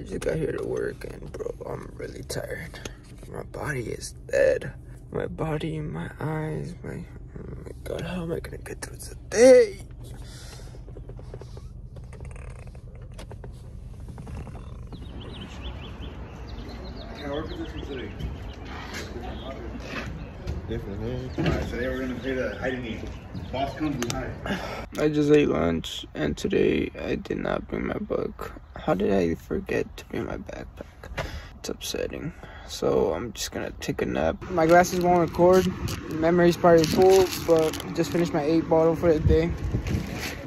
I just got here to work and bro, I'm really tired. My body is dead. My body, my eyes, my, oh my God, how am I gonna get through the day? Different, Alright, so they were gonna play the hide and eat. Boss comes and hide. I just ate lunch and today I did not bring my book. How did I forget to bring my backpack? It's upsetting. So I'm just gonna take a nap. My glasses won't record. Memory's probably full, but just finished my eight bottle for the day.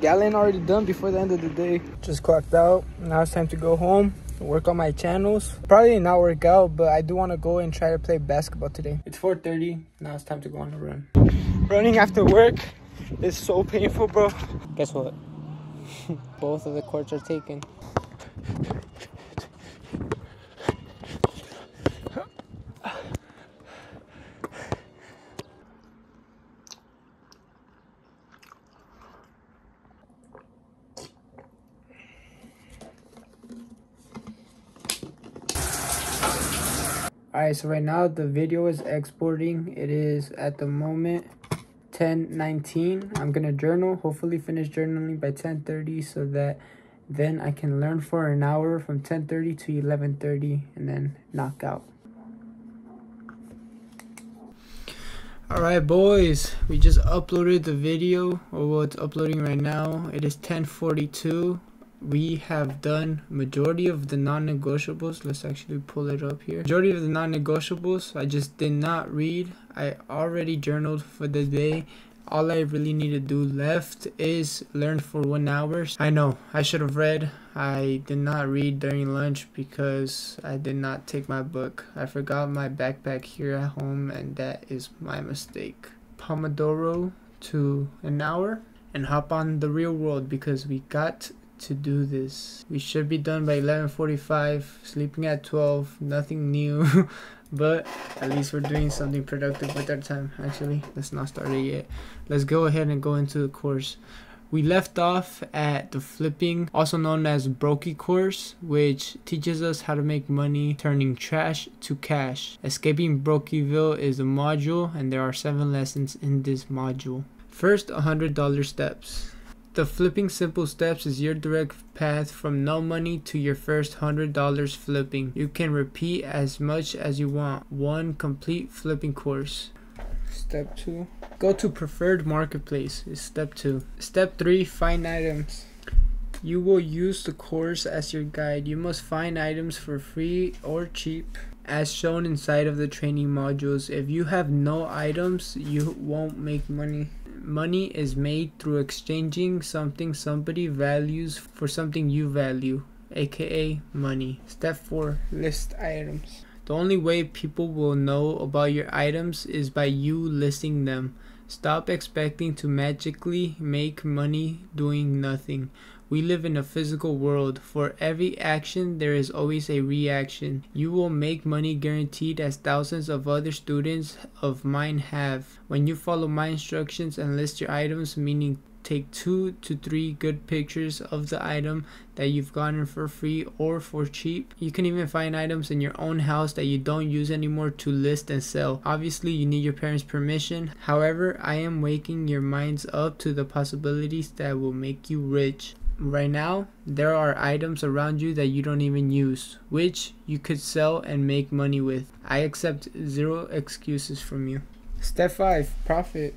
Gallon already done before the end of the day. Just clocked out. Now it's time to go home. Work on my channels. Probably not work out, but I do want to go and try to play basketball today. It's 4:30. Now it's time to go on a run. Running after work is so painful, bro. Guess what? Both of the courts are taken. Alright, so right now the video is exporting. It is at the moment 10:19. I'm gonna journal. Hopefully, finish journaling by 10:30 so that then I can learn for an hour from 10:30 to 11:30 and then knock out. Alright boys, we just uploaded the video, or well uploading right now. It is 1042. We have done majority of the non-negotiables. Let's actually pull it up here. Majority of the non-negotiables I just did not read. I already journaled for the day. All I really need to do left is learn for one hour. I know I should have read. I did not read during lunch because I did not take my book. I forgot my backpack here at home and that is my mistake. Pomodoro to an hour and hop on the real world because we got to do this. We should be done by 11:45. Sleeping at 12. Nothing new, but at least we're doing something productive with our time. Actually, let's not start it yet. Let's go ahead and go into the course. We left off at the flipping, also known as Brokey course, which teaches us how to make money turning trash to cash. Escaping Brokieville is a module, and there are seven lessons in this module. First, $100 steps. The flipping simple steps is your direct path from no money to your first hundred dollars flipping. You can repeat as much as you want. One complete flipping course. Step two. Go to preferred marketplace is step two. Step three, find items. You will use the course as your guide. You must find items for free or cheap as shown inside of the training modules. If you have no items, you won't make money. Money is made through exchanging something somebody values for something you value, aka money. Step 4 List items. The only way people will know about your items is by you listing them. Stop expecting to magically make money doing nothing. We live in a physical world. For every action, there is always a reaction. You will make money guaranteed as thousands of other students of mine have. When you follow my instructions and list your items, meaning take two to three good pictures of the item that you've gotten for free or for cheap. You can even find items in your own house that you don't use anymore to list and sell. Obviously, you need your parents' permission. However, I am waking your minds up to the possibilities that will make you rich right now there are items around you that you don't even use which you could sell and make money with i accept zero excuses from you step 5 profit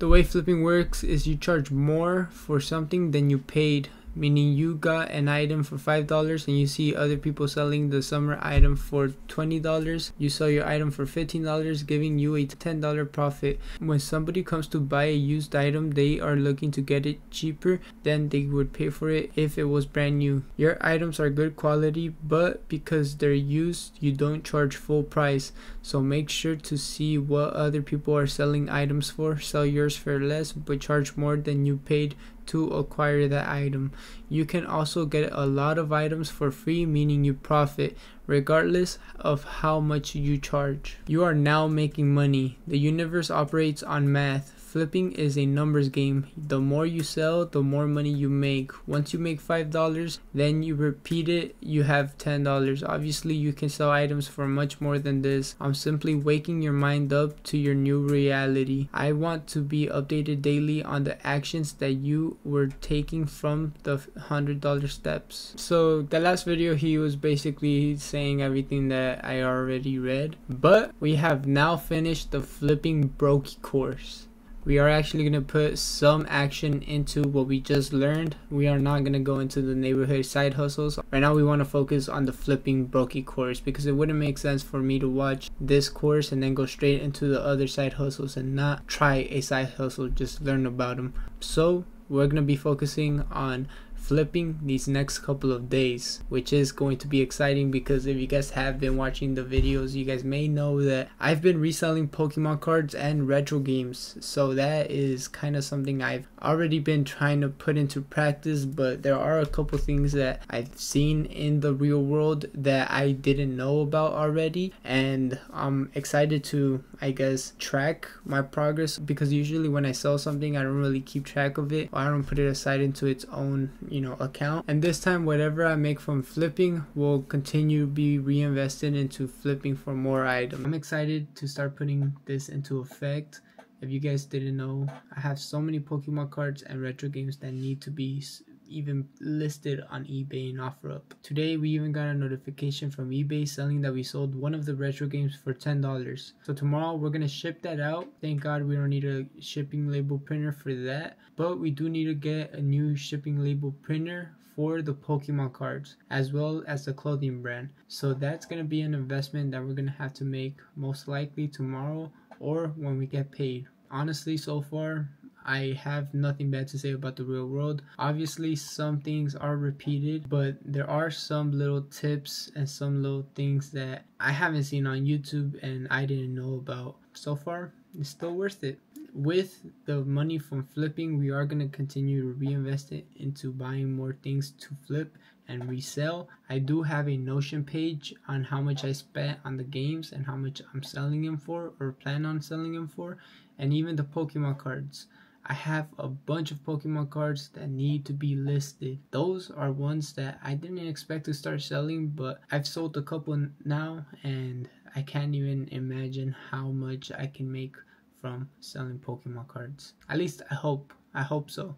the way flipping works is you charge more for something than you paid meaning you got an item for $5 and you see other people selling the summer item for $20 you sell your item for $15 giving you a $10 profit. When somebody comes to buy a used item they are looking to get it cheaper than they would pay for it if it was brand new. Your items are good quality but because they're used you don't charge full price. So make sure to see what other people are selling items for. Sell yours for less but charge more than you paid to acquire that item. You can also get a lot of items for free, meaning you profit regardless of how much you charge. You are now making money. The universe operates on math. Flipping is a numbers game. The more you sell, the more money you make. Once you make $5, then you repeat it, you have $10. Obviously, you can sell items for much more than this. I'm simply waking your mind up to your new reality. I want to be updated daily on the actions that you were taking from the $100 steps. So, the last video, he was basically saying everything that I already read. But we have now finished the flipping Brokey course we are actually going to put some action into what we just learned. We are not going to go into the neighborhood side hustles. Right now we want to focus on the flipping brokey course because it wouldn't make sense for me to watch this course and then go straight into the other side hustles and not try a side hustle, just learn about them. So we're going to be focusing on flipping these next couple of days which is going to be exciting because if you guys have been watching the videos you guys may know that I've been reselling Pokemon cards and retro games. So that is kind of something I've already been trying to put into practice but there are a couple things that I've seen in the real world that I didn't know about already. And I'm excited to I guess track my progress because usually when I sell something I don't really keep track of it. I don't put it aside into its own you know account. And this time whatever I make from flipping will continue be reinvested into flipping for more items. I'm excited to start putting this into effect. If you guys didn't know I have so many Pokemon cards and retro games that need to be even listed on eBay and OfferUp. Today we even got a notification from eBay selling that we sold one of the retro games for $10. So tomorrow we're gonna ship that out. Thank God we don't need a shipping label printer for that. But we do need to get a new shipping label printer for the Pokemon cards as well as the clothing brand. So that's gonna be an investment that we're gonna have to make most likely tomorrow or when we get paid. Honestly, so far, I have nothing bad to say about the real world. Obviously, some things are repeated, but there are some little tips and some little things that I haven't seen on YouTube and I didn't know about. So far, it's still worth it. With the money from flipping, we are going to continue to reinvest it into buying more things to flip and resell. I do have a Notion page on how much I spent on the games and how much I'm selling them for or plan on selling them for, and even the Pokemon cards. I have a bunch of Pokemon cards that need to be listed. Those are ones that I didn't expect to start selling, but I've sold a couple now and I can't even imagine how much I can make from selling Pokemon cards. At least I hope. I hope so.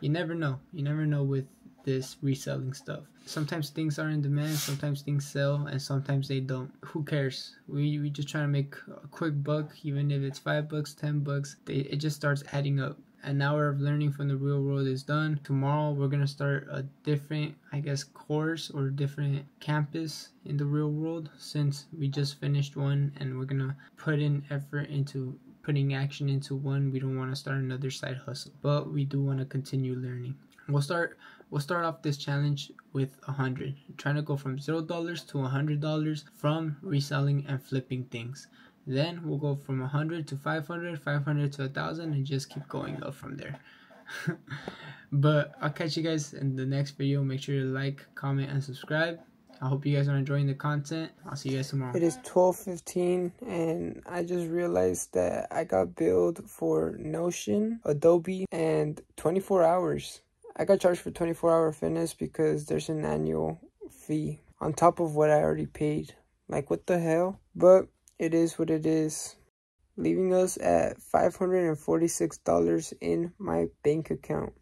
You never know. You never know with this reselling stuff. Sometimes things are in demand, sometimes things sell, and sometimes they don't. Who cares? We we just trying to make a quick buck, even if it's five bucks, ten bucks. It just starts adding up an hour of learning from the real world is done. Tomorrow we're gonna start a different, I guess, course or different campus in the real world since we just finished one and we're gonna put in effort into putting action into one. We don't want to start another side hustle, but we do want to continue learning. We'll start we'll start off this challenge with a hundred trying to go from zero dollars to a hundred dollars from reselling and flipping things then we'll go from 100 to 500, 500 to 1000 and just keep going up from there. but I'll catch you guys in the next video. Make sure to like, comment, and subscribe. I hope you guys are enjoying the content. I'll see you guys tomorrow. It is 12.15 and I just realized that I got billed for Notion, Adobe, and 24 hours. I got charged for 24 hour fitness because there's an annual fee on top of what I already paid. Like, what the hell? But it is what it is, leaving us at $546 in my bank account.